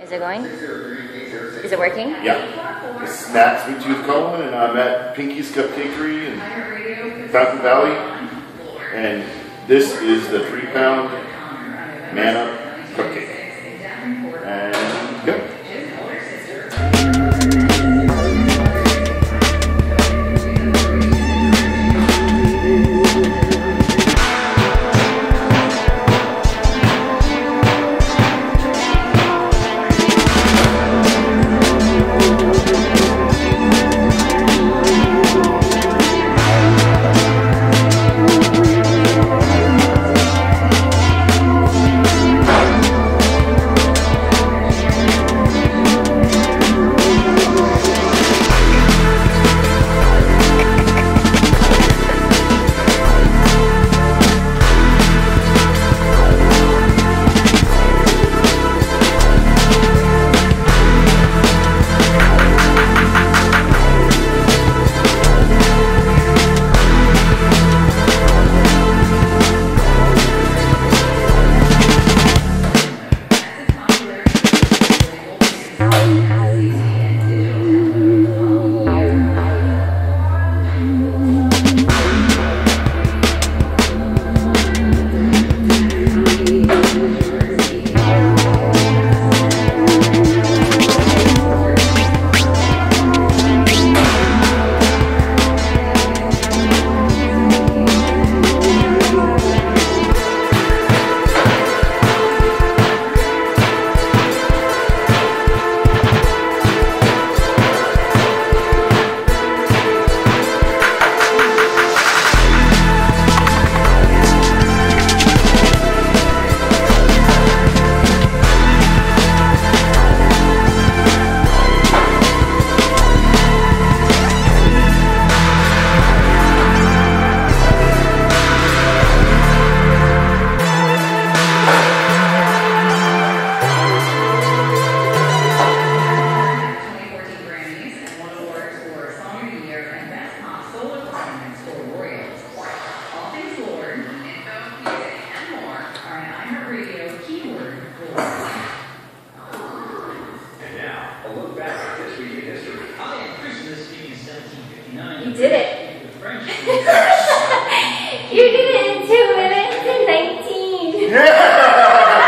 Is it going? Is it working? Yeah. This is Matt Sweet Tooth Cohen, and I'm at Pinky's Cupcakery in Fountain Valley. And this is the three pound man up cupcake. And now, a look back at this week in history. Holiday Christmas began in 1759. You did it. The French